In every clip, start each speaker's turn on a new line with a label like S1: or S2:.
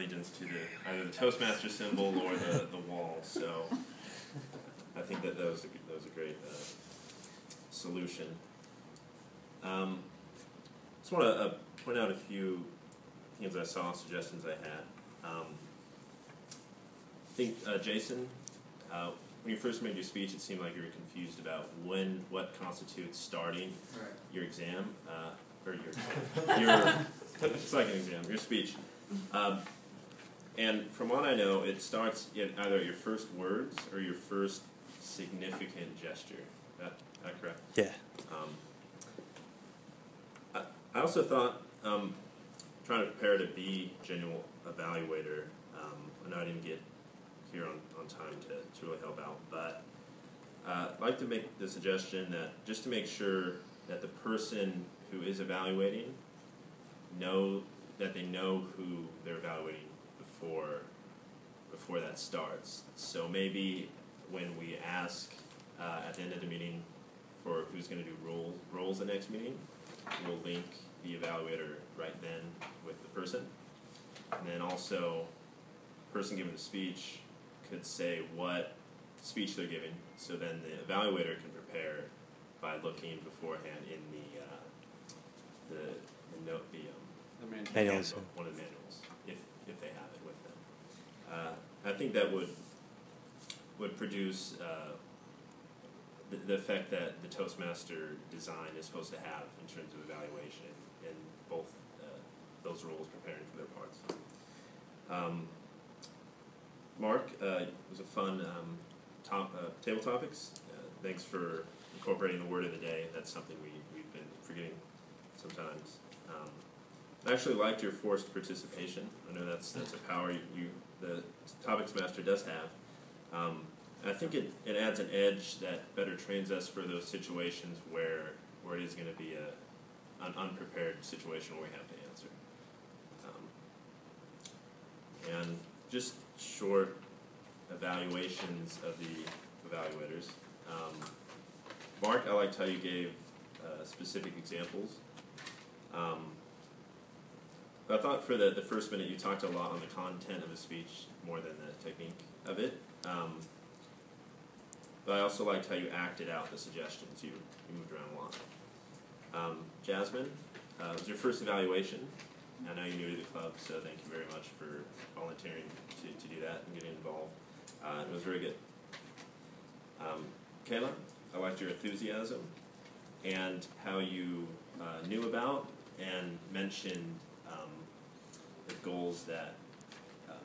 S1: allegiance to the either the Toastmaster symbol or the, the wall. So I think that that was a, that was a great uh, solution. Um, just want to uh, point out a few things I saw, suggestions I had. Um, I think uh, Jason, uh, when you first made your speech, it seemed like you were confused about when what constitutes starting
S2: Right.
S1: your exam uh, or your your it's like an exam, your speech. Um, and from what I know, it starts in either your first words or your first significant gesture. That that correct?
S3: Yeah.
S1: Um, I, I also thought um, trying to prepare to be general evaluator. Um, I know I didn't get here on, on time to, to really help out, but uh, I'd like to make the suggestion that just to make sure that the person who is evaluating know that they know who they're evaluating before before that starts. So maybe when we ask uh, at the end of the meeting for who's going to do roles roles the next meeting, we'll link the evaluator right then with the person, and then also, person giving the speech could say what speech they're giving, so then the evaluator can prepare by looking beforehand in the uh, the, the note the um,
S2: The main.
S3: Manuals.
S1: handbook, one of the manuals, if if they have it with them. Uh, I think that would would produce uh, the, the effect that the Toastmaster design is supposed to have in terms of evaluation in both uh, those roles preparing for their parts. Um, Mark, uh, it was a fun um, top, uh, table topics. Uh, thanks for incorporating the word of the day. That's something we, we've been forgetting sometimes. Um, I actually liked your forced participation. I know that's that's a power you, you the topics master does have. Um, I think it, it adds an edge that better trains us for those situations where where it is going to be a an unprepared situation where we have to answer. Um, and just short evaluations of the evaluators. Um, Mark, I liked how you gave uh, specific examples. Um, but I thought for the, the first minute you talked a lot on the content of the speech more than the technique of it. Um, but I also liked how you acted out the suggestions. You, you moved around a lot. Um, Jasmine, uh, it was your first evaluation. I know you're new to the club, so thank you very much for volunteering to, to do that and getting involved. Uh, it was very good. Um, Kayla, I liked your enthusiasm and how you uh, knew about and mentioned um, goals that um,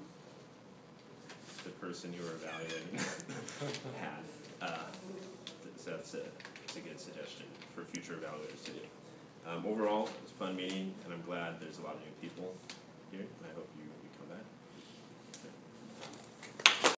S1: the person you were evaluating had. Uh, so that's a, that's a good suggestion for future evaluators to do. Um, overall, it was a fun meeting, and I'm glad there's a lot of new people here, and I hope you, you